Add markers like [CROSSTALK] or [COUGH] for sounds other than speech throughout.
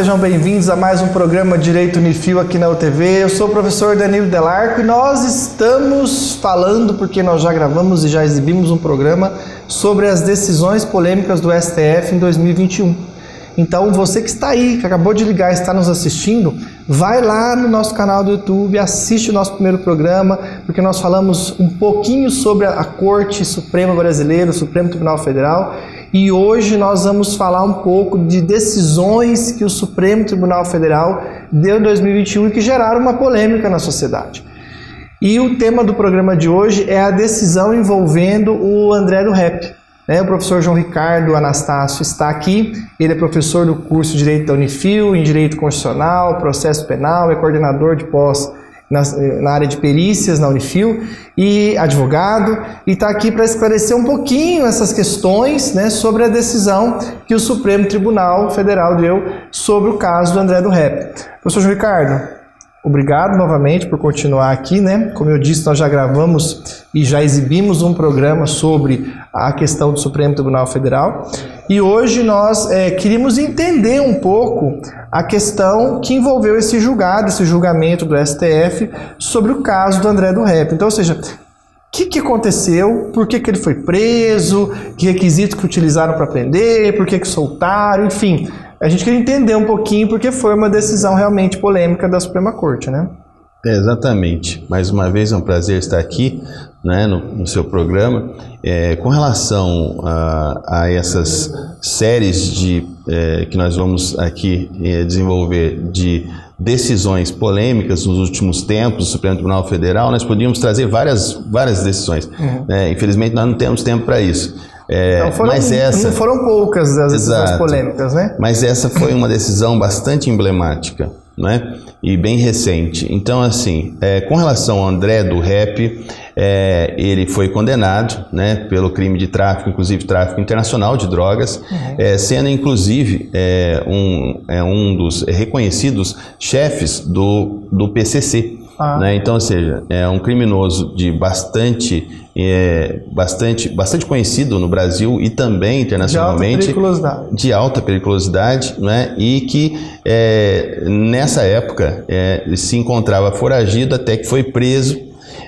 sejam bem-vindos a mais um programa Direito Unifil aqui na UTV. Eu sou o professor Danilo Delarco e nós estamos falando, porque nós já gravamos e já exibimos um programa sobre as decisões polêmicas do STF em 2021. Então, você que está aí, que acabou de ligar, está nos assistindo, vai lá no nosso canal do YouTube, assiste o nosso primeiro programa, porque nós falamos um pouquinho sobre a Corte Suprema Brasileira, o Supremo Tribunal Federal, e hoje nós vamos falar um pouco de decisões que o Supremo Tribunal Federal deu em 2021 e que geraram uma polêmica na sociedade. E o tema do programa de hoje é a decisão envolvendo o André do Rep. Né? O professor João Ricardo Anastácio está aqui, ele é professor do curso de Direito da Unifil, em Direito Constitucional, Processo Penal, é coordenador de pós na, na, área de perícias na Unifil e advogado, e está aqui para esclarecer um pouquinho essas questões né, sobre a decisão que o Supremo Tribunal Federal deu sobre o caso do André do Rep. Professor João Ricardo, Obrigado novamente por continuar aqui, né? Como eu disse, nós já gravamos e já exibimos um programa sobre a questão do Supremo Tribunal Federal. E hoje nós é, queríamos entender um pouco a questão que envolveu esse julgado, esse julgamento do STF sobre o caso do André do Rep. Então, ou seja, o que, que aconteceu? Por que, que ele foi preso? Que requisitos que utilizaram para prender? Por que, que soltaram? Enfim, a gente queria entender um pouquinho porque foi uma decisão realmente polêmica da Suprema Corte, né? É, exatamente. Mais uma vez é um prazer estar aqui né, no, no seu programa. É, com relação a, a, essas séries de, é, que nós vamos aqui é, desenvolver de decisões polêmicas nos últimos tempos do Supremo Tribunal Federal, nós podíamos trazer várias, várias decisões. Uhum. É, infelizmente, nós não temos tempo para isso. É, então foram, mas essa, não foram poucas as decisões polêmicas, né? Mas essa foi uma decisão bastante emblemática, né? E bem recente. Então, assim, é, com relação ao André do Rap, é, ele foi condenado, né, pelo crime de tráfico, inclusive tráfico internacional de drogas, uhum. É, sendo inclusive é, um, é um dos reconhecidos chefes do, do PCC. Ah. Né? Então, ou seja, é um criminoso de bastante é, bastante, bastante conhecido no Brasil e também internacionalmente. De alta periculosidade. De alta periculosidade, né? e que é, nessa época é, se encontrava foragido até que foi preso.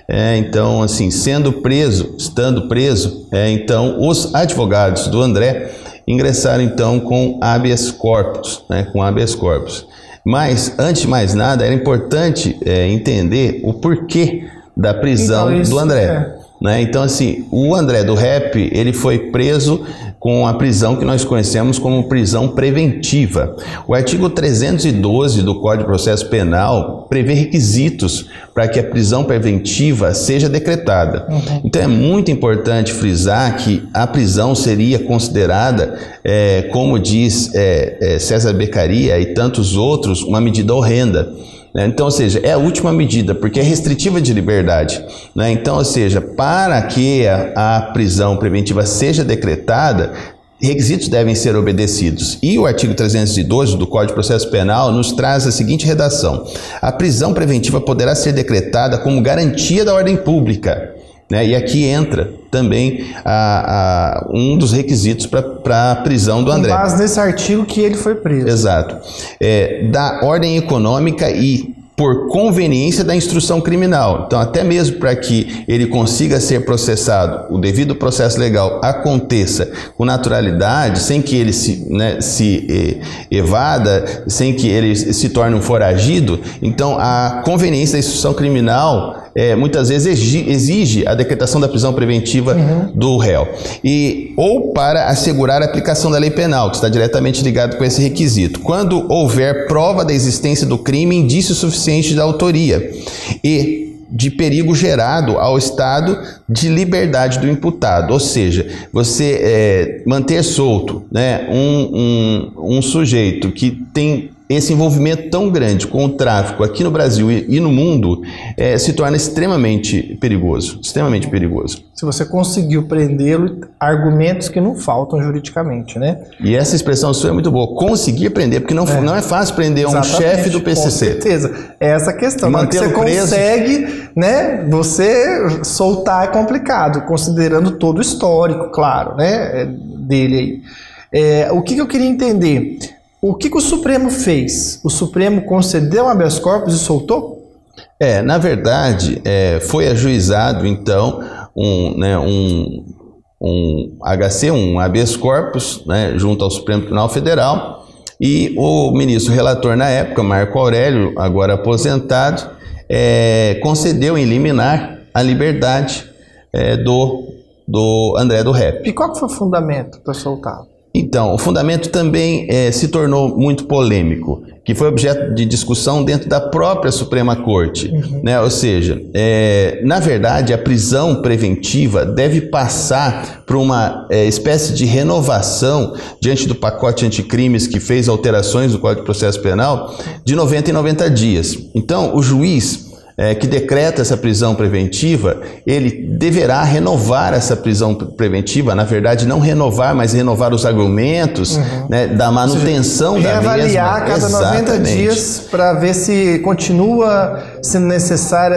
É, então, assim, sendo preso, estando preso, é, então os advogados do André ingressaram então com habeas corpus, né, com habeas corpus. Mas, antes de mais nada, era importante é, entender o porquê da prisão então, do André. É. Né? Então, assim, o André do Rap, ele foi preso com a prisão que nós conhecemos como prisão preventiva. O artigo 312 do Código de Processo Penal prevê requisitos para que a prisão preventiva seja decretada. Uhum. Então é muito importante frisar que a prisão seria considerada, é, como diz é, é, César Beccaria e tantos outros, uma medida horrenda. Né? Então, ou seja, é a última medida, porque é restritiva de liberdade. Né? Então, ou seja, para que a, a prisão preventiva seja decretada, requisitos devem ser obedecidos. E o artigo 312 do Código de Processo Penal nos traz a seguinte redação: a prisão preventiva poderá ser decretada como garantia da ordem pública. Né? E aqui entra também a, a um dos requisitos para a prisão do André. Com base nesse artigo que ele foi preso. Exato. É, da ordem econômica e por conveniência da instrução criminal. Então, até mesmo para que ele consiga ser processado, o devido processo legal aconteça com naturalidade, sem que ele se, né, se evada, sem que ele se torne um foragido, então a conveniência da instrução criminal é, muitas vezes exige a decretação da prisão preventiva uhum. do réu. E, ou para assegurar a aplicação da lei penal, que está diretamente ligado com esse requisito. Quando houver prova da existência do crime, indício suficiente da autoria. E de perigo gerado ao estado de liberdade do imputado. Ou seja, você é, manter solto né, um, um, um sujeito que tem esse envolvimento tão grande com o tráfico aqui no Brasil e, no mundo é, se torna extremamente perigoso, extremamente perigoso. Se você conseguiu prendê-lo, argumentos que não faltam juridicamente, né? E essa expressão sua é muito boa, conseguir prender, porque não é, não é fácil prender um chefe do PCC. Com certeza, é essa questão. Manter você preso. consegue, né? Você soltar é complicado, considerando todo o histórico, claro, né? Dele aí. É, o que, que eu queria entender? O que, que o Supremo fez? O Supremo concedeu um habeas corpus e soltou? É, na verdade, é, foi ajuizado então um, né, um, um HC, um habeas corpus, né, junto ao Supremo Tribunal Federal, e o ministro relator na época, Marco Aurélio, agora aposentado, é, concedeu em liminar a liberdade é, do, do André do Rep. E qual foi o fundamento para soltar? Então, o fundamento também é, se tornou muito polêmico, que foi objeto de discussão dentro da própria Suprema Corte. Uhum. Né? Ou seja, é, na verdade, a prisão preventiva deve passar por uma é, espécie de renovação diante do pacote anticrimes que fez alterações do Código de Processo Penal de 90 em 90 dias. Então, o juiz é, que decreta essa prisão preventiva, ele deverá renovar essa prisão preventiva, na verdade, não renovar, mas renovar os argumentos uhum. né, da manutenção seja, da mesma. Reavaliar cada Exatamente. 90 dias para ver se continua sendo necessário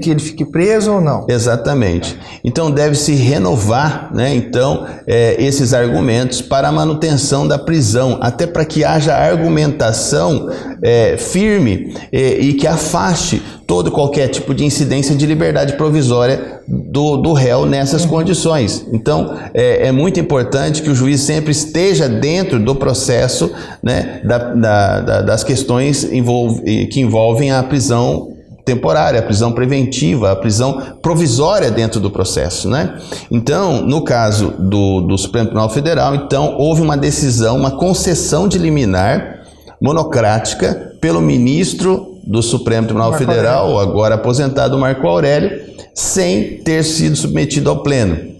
que ele fique preso ou não. Exatamente. Então deve-se renovar né, então, é, esses argumentos para a manutenção da prisão, até para que haja argumentação é, firme é, e que afaste todo qualquer tipo de incidência de liberdade provisória do, do réu nessas condições. Então, é, é, muito importante que o juiz sempre esteja dentro do processo né, da, da, da, das questões envolve, que envolvem a prisão temporária, a prisão preventiva, a prisão provisória dentro do processo, né? Então, no caso do, do Supremo Tribunal Federal, então houve uma decisão, uma concessão de liminar monocrática pelo ministro do Supremo Tribunal Marco Federal, Aurélio. agora aposentado Marco Aurélio, sem ter sido submetido ao pleno.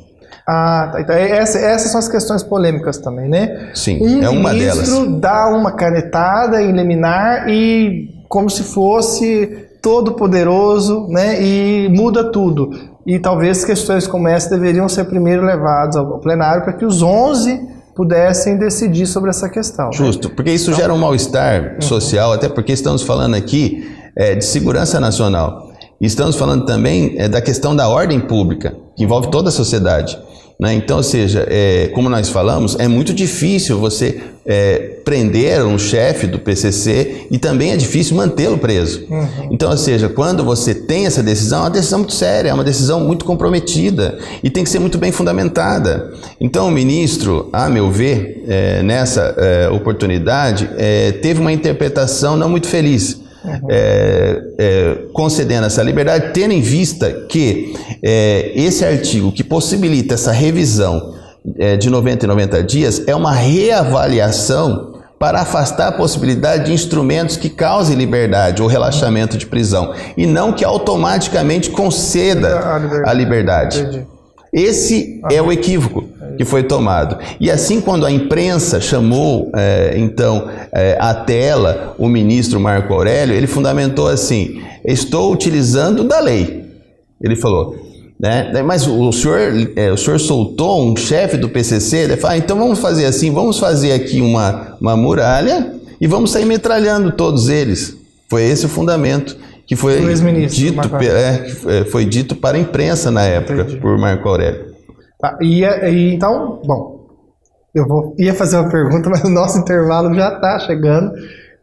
Ah, tá. Então, essa, essas são as questões polêmicas também, né? Sim, um é uma delas. O ministro dá uma canetada em liminar e como se fosse todo poderoso, né? E muda tudo. E talvez questões como essa deveriam ser primeiro levadas ao plenário para que os 11 pudessem decidir sobre essa questão. Né? Justo, porque isso então, gera um mal-estar uhum. social, até porque estamos falando aqui é, de segurança nacional. Estamos falando também é, da questão da ordem pública, que envolve toda a sociedade. Né? Então, ou seja, é, como nós falamos, é muito difícil você é, prender um chefe do PCC e também é difícil mantê-lo preso. Uhum. Então, ou seja, quando você tem essa decisão, é uma decisão muito séria, é uma decisão muito comprometida e tem que ser muito bem fundamentada. Então, o ministro, a meu ver, é, nessa é, oportunidade, é, teve uma interpretação não muito feliz. É, é, concedendo essa liberdade, tendo em vista que é, esse artigo que possibilita essa revisão é, de 90 em 90 dias é uma reavaliação para afastar a possibilidade de instrumentos que causem liberdade ou relaxamento de prisão e não que automaticamente conceda a liberdade. Esse é o equívoco que foi tomado. E assim, quando a imprensa chamou, é, então, é, à tela o ministro Marco Aurélio, ele fundamentou assim: estou utilizando da lei. Ele falou. Né? Mas o senhor, é, o senhor soltou um chefe do PCC, ele falou, ah, então vamos fazer assim, vamos fazer aqui uma, uma muralha e vamos sair metralhando todos eles. Foi esse o fundamento que foi dito, é, é, foi dito para a imprensa na época Entendi. por Marco Aurélio. Tá, e, é, e, então, bom, eu vou, ia fazer uma pergunta, [LAUGHS] mas o nosso intervalo já está chegando.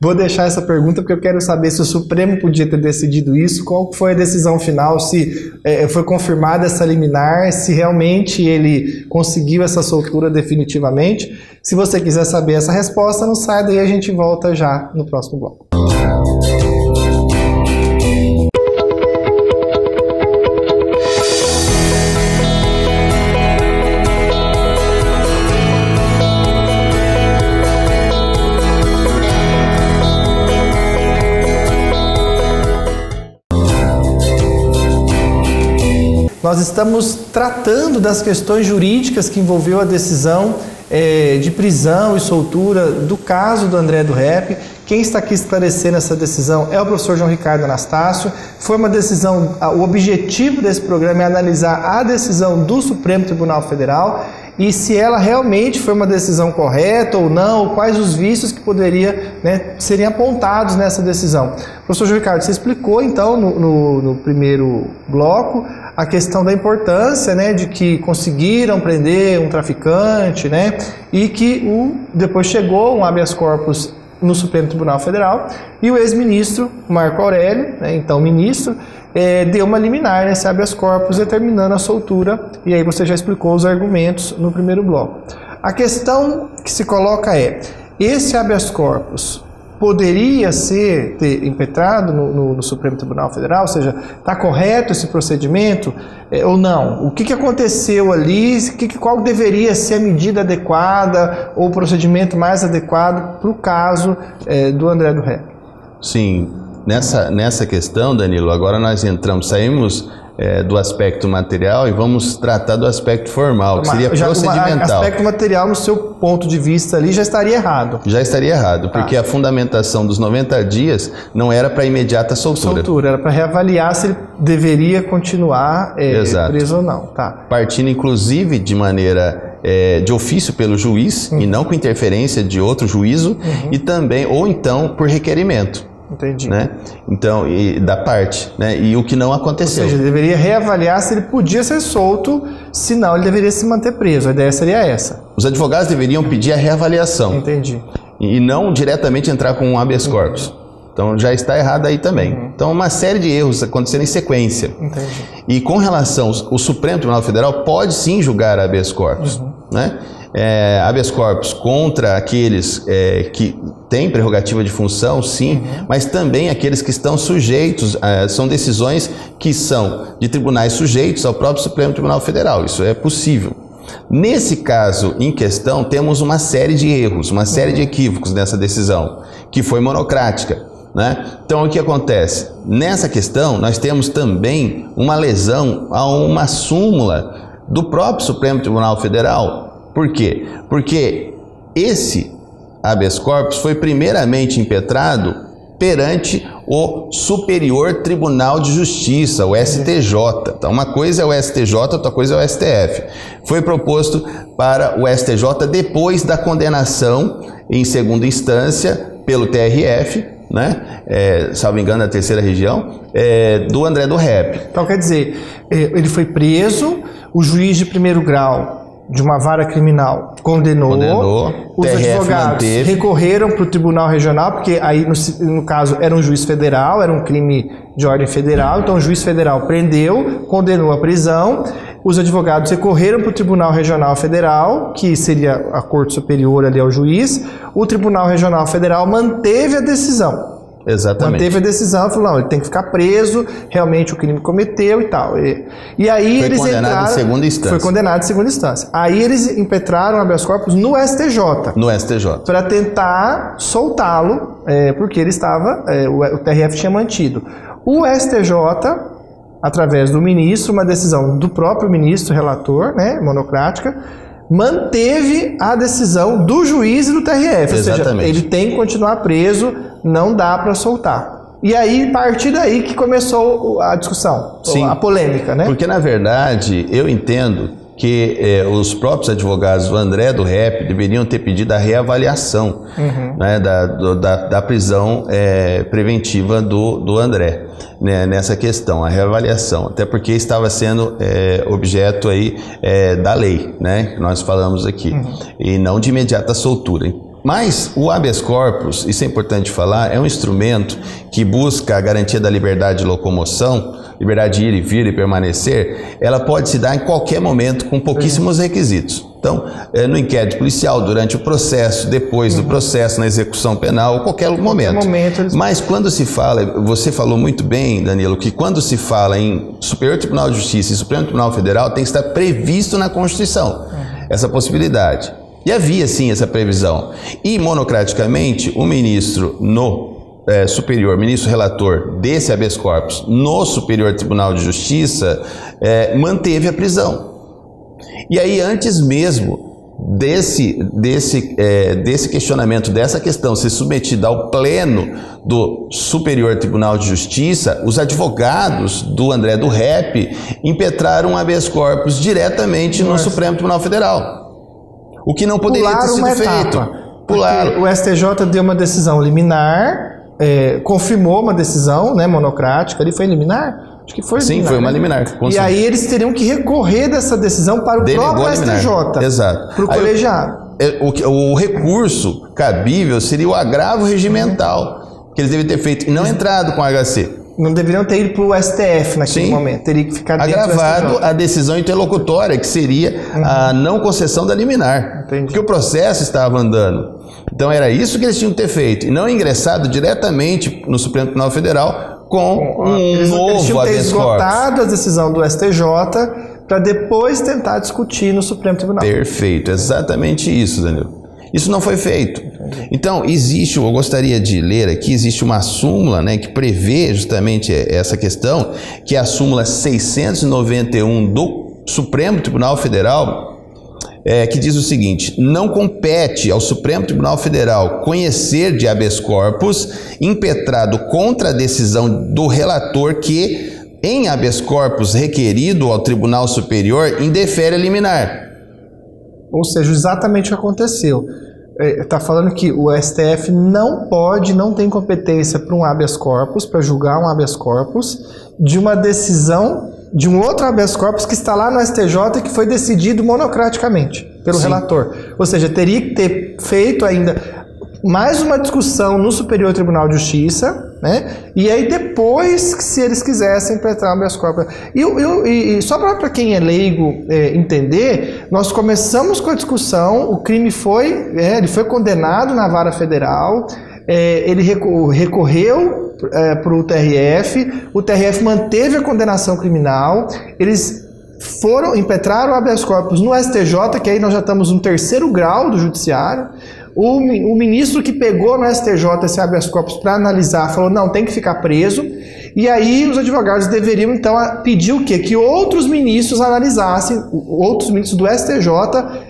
Vou deixar essa pergunta porque eu quero saber se o Supremo podia ter decidido isso, qual foi a decisão final, se é, foi confirmada essa liminar, se realmente ele conseguiu essa soltura definitivamente. Se você quiser saber essa resposta, não sai daí, a gente volta já no próximo bloco. Nós estamos tratando das questões jurídicas que envolveu a decisão é, de prisão e soltura do caso do André do Rep. Quem está aqui esclarecendo essa decisão é o professor João Ricardo Anastácio. Foi uma decisão, o objetivo desse programa é analisar a decisão do Supremo Tribunal Federal e se ela realmente foi uma decisão correta ou não, quais os vícios que poderia, né, seriam apontados nessa decisão. Professor João Ricardo, você explicou então no, no, no primeiro bloco a questão da importância né, de que conseguiram prender um traficante né, e que o, depois chegou um habeas corpus no Supremo Tribunal Federal e o ex-ministro Marco Aurélio, né, então ministro, é, deu uma liminar nesse habeas corpus determinando a soltura e aí você já explicou os argumentos no primeiro bloco. A questão que se coloca é, esse habeas corpus poderia ser ter impetrado no, no, no, Supremo Tribunal Federal, ou seja, está correto esse procedimento é, ou não? O que, que aconteceu ali? Que, qual deveria ser a medida adequada ou o procedimento mais adequado para o caso é, do André do Ré? Sim, nessa, nessa questão, Danilo, agora nós entramos, saímos é, do aspecto material e vamos tratar do aspecto formal, que seria já, procedimental. O aspecto material, no seu ponto de vista ali, já estaria errado. Já estaria errado, porque ah. a fundamentação dos 90 dias não era para imediata soltura. Soltura, era para reavaliar se ele deveria continuar é, preso ou não. Tá. Partindo, inclusive, de maneira é, de ofício pelo juiz uhum. e não com interferência de outro juízo uhum. e também ou então por requerimento. Entendi. Né? Então, e, da parte, né? E o que não aconteceu. Ou seja, ele deveria reavaliar se ele podia ser solto, senão ele deveria se manter preso. A ideia seria essa. Os advogados deveriam pedir a reavaliação. Entendi. E não diretamente entrar com um habeas corpus. Uhum. Então já está errado aí também. Uhum. Então uma série de erros aconteceram em sequência. Entendi. E com relação, o Supremo Tribunal Federal pode sim julgar habeas corpus, uhum. né? É, habeas corpus contra aqueles é, que têm prerrogativa de função, sim, uhum. mas também aqueles que estão sujeitos, é, são decisões que são de tribunais sujeitos ao próprio Supremo Tribunal Federal. Isso é possível. Nesse caso em questão, temos uma série de erros, uma série de equívocos nessa decisão, que foi monocrática. Né? Então, o que acontece? Nessa questão, nós temos também uma lesão a uma súmula do próprio Supremo Tribunal Federal, por quê? Porque esse habeas corpus foi primeiramente impetrado perante o Superior Tribunal de Justiça, o STJ. Então, uma coisa é o STJ, outra coisa é o STF. Foi proposto para o STJ depois da condenação em segunda instância pelo TRF, né? É, salvo engano, da terceira região, é, do André do Rep. Então, quer dizer, é, ele foi preso, o juiz de primeiro grau de uma vara criminal. Condenou, condenou. Os advogados manteve. recorreram para o tribunal regional, porque aí no, no, caso era um juiz federal, era um crime de ordem federal, então o juiz federal prendeu, condenou a prisão, os advogados recorreram para o tribunal regional federal, que seria a corte superior ali ao juiz, o tribunal regional federal manteve a decisão. Exatamente. Manteve a decisão, falou, não, ele tem que ficar preso, realmente o crime cometeu e tal. E, e aí foi eles condenado entraram, em segunda instância. Foi condenado em segunda instância. Aí eles impetraram habeas corpus no STJ. No STJ. Para tentar soltá-lo, é, porque ele estava, é, o, o TRF tinha mantido. O STJ através do ministro, uma decisão do próprio ministro relator, né, monocrática, manteve a decisão do juiz e do TRF. Exatamente. Ou seja, ele tem que continuar preso, não dá para soltar. E aí, a partir daí que começou a discussão, Sim, a polêmica, né? Porque, na verdade, eu entendo que eh, os próprios advogados do André do Rep deveriam ter pedido a reavaliação uhum. né, da, do, da, da, prisão eh, preventiva do, do André né, nessa questão, a reavaliação, até porque estava sendo eh, objeto aí da lei, né, que nós falamos aqui, uhum. e não de imediata soltura. Mas o habeas corpus, isso é importante falar, é um instrumento que busca a garantia da liberdade de locomoção, liberdade de ir e vir e permanecer, ela pode se dar em qualquer momento com pouquíssimos requisitos. Então, é, no inquérito policial, durante o processo, depois do uhum. processo, na execução penal, qualquer momento. Qualquer momento eles... Mas quando se fala, você falou muito bem, Danilo, que quando se fala em Superior Tribunal de Justiça e Supremo Tribunal Federal, tem que estar previsto na Constituição uhum. essa possibilidade. E havia sim essa previsão. E monocraticamente, o ministro no é, superior, ministro relator desse habeas corpus no Superior Tribunal de Justiça, é, manteve a prisão. E aí, antes mesmo desse, desse, é, desse questionamento, dessa questão ser submetida ao pleno do Superior Tribunal de Justiça, os advogados do André do Rep impetraram um habeas corpus diretamente Nossa. no Supremo Tribunal Federal. O que não poderia Pularam ter sido feito. Pularam. O STJ deu uma decisão liminar, é, confirmou uma decisão né, monocrática, ali foi liminar? Acho que foi Sim, liminar, foi uma né? liminar. E aí eles teriam que recorrer dessa decisão para o Denegou próprio STJ. Exato. Para o colegiado. é, o, o recurso cabível seria o agravo regimental que eles devem ter feito e não entrado com HC. Não deveriam ter ido para o STF naquele Sim. momento, teria que ficar dentro Agravado a decisão interlocutória, que seria uhum. a não concessão da liminar. Entendi. Porque o processo estava andando. Então era isso que eles tinham que ter feito, e não ingressado diretamente no Supremo Tribunal Federal com, com um eles, novo eles tinham ter esgotado a decisão do STJ para depois tentar discutir no Supremo Tribunal. Perfeito, exatamente isso, Danilo. Isso não foi feito. Então, existe, eu gostaria de ler aqui, existe uma súmula né, que prevê justamente essa questão, que é a súmula 691 do Supremo Tribunal Federal, é, que diz o seguinte: não compete ao Supremo Tribunal Federal conhecer de habeas corpus impetrado contra a decisão do relator que, em habeas corpus requerido ao Tribunal Superior, indefere liminar. Ou seja, exatamente o que aconteceu. Está é, falando que o STF não pode, não tem competência para um habeas corpus, para julgar um habeas corpus, de uma decisão de um outro habeas corpus que está lá no STJ e que foi decidido monocraticamente pelo Sim. relator. Ou seja, teria que ter feito ainda mais uma discussão no Superior Tribunal de Justiça, né? E aí depois, se eles quisessem prestar habeas corpus. E, e, e só para quem é leigo é, entender, nós começamos com a discussão, o crime foi, é, ele foi condenado na vara federal, é, ele recorreu é, para o TRF, o TRF manteve a condenação criminal, eles foram, impetraram habeas corpus no STJ, que aí nós já estamos no terceiro grau do judiciário, o, o ministro que pegou no STJ esse habeas corpus para analisar falou: não, tem que ficar preso. E aí os advogados deveriam então pedir o quê? Que outros ministros analisassem, outros ministros do STJ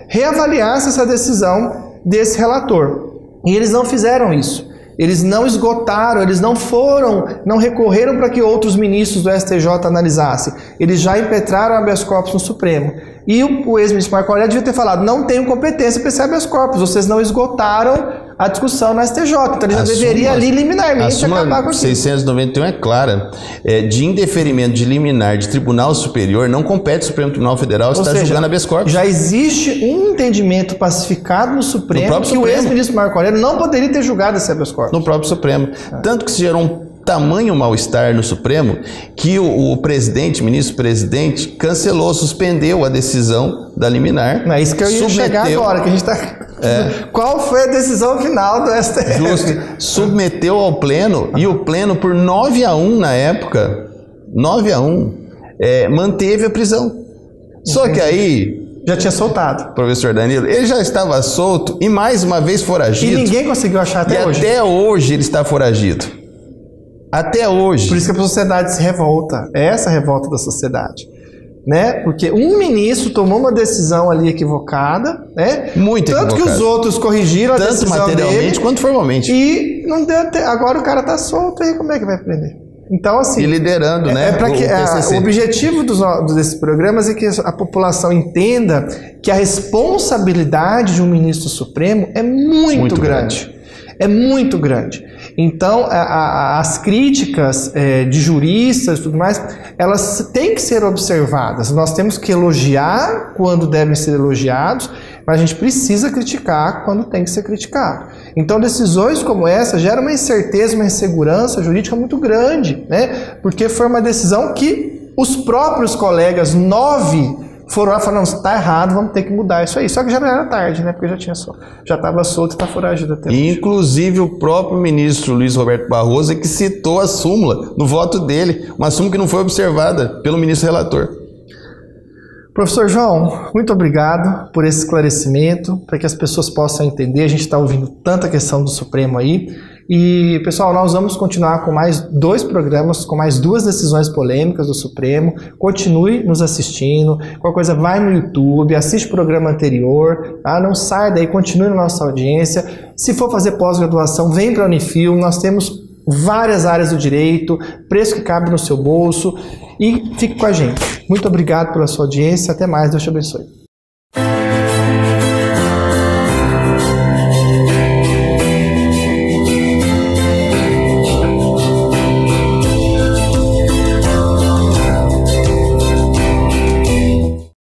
reavaliassem essa decisão desse relator. E eles não fizeram isso. Eles não esgotaram, eles não foram, não recorreram para que outros ministros do STJ analisassem. Eles já impetraram habeas corpus no Supremo. E o, ex-ministro Marco Aurélio devia ter falado: não tenho competência para esse habeas corpus, vocês não esgotaram a discussão no STJ. Então ele deveria ali liminarmente acabar com isso. 691 é clara. É, de indeferimento de liminar de Tribunal Superior não compete o Supremo Tribunal Federal estar julgando habeas corpus. Já existe um entendimento pacificado no Supremo no que Supremo. o ex-ministro Marco Aurélio não poderia ter julgado esse habeas corpus. No próprio Supremo. Ah. Tanto que se gerou um tamanho mal-estar no Supremo que o, o presidente, ministro-presidente, cancelou, suspendeu a decisão da liminar. Não é isso que eu ia submeteu, chegar agora, que a gente está... É, Qual foi a decisão final do STF? Justo. Submeteu ao pleno e o pleno, por 9 a 1 na época, 9 a 1, é, manteve a prisão. Só que aí já tinha soltado. Professor Danilo, ele já estava solto e mais uma vez foragido. E ninguém conseguiu achar até e hoje. até hoje ele está foragido. Até hoje. Por isso que a sociedade se revolta. É essa a revolta da sociedade. Né? Porque um ministro tomou uma decisão ali equivocada, né? Muito Tanto que os outros corrigiram Tanto a decisão materialmente dele, quanto formalmente. E não deu até, agora o cara tá solto aí, como é que vai prender? Então, assim. E liderando, é, né? É para que o, o objetivo dos, desses programas é que a população entenda que a responsabilidade de um ministro supremo é muito, muito grande. grande. É muito grande. Então, a, a, as críticas é, de juristas e tudo mais, elas têm que ser observadas. Nós temos que elogiar quando devem ser elogiados, mas a gente precisa criticar quando tem que ser criticado. Então, decisões como essa geram uma incerteza, uma insegurança jurídica muito grande, né? porque foi uma decisão que os próprios colegas, nove foram lá e falaram, não, está errado, vamos ter que mudar isso aí. Só que já não era tarde, né? Porque já tinha só, já estava solto e está foragido até. Inclusive o próprio ministro Luiz Roberto Barroso é que citou a súmula no voto dele, uma súmula que não foi observada pelo ministro relator. Professor João, muito obrigado por esse esclarecimento, para que as pessoas possam entender. A gente está ouvindo tanta questão do Supremo aí. E, pessoal, nós vamos continuar com mais dois programas, com mais duas decisões polêmicas do Supremo. Continue nos assistindo. Qualquer coisa, vai no YouTube, assiste o programa anterior. Tá? Não saia daí, continue na nossa audiência. Se for fazer pós-graduação, vem para a Unifil. Nós temos várias áreas do direito, preço que cabe no seu bolso. E fique com a gente. Muito obrigado pela sua audiência. Até mais. Deus te abençoe.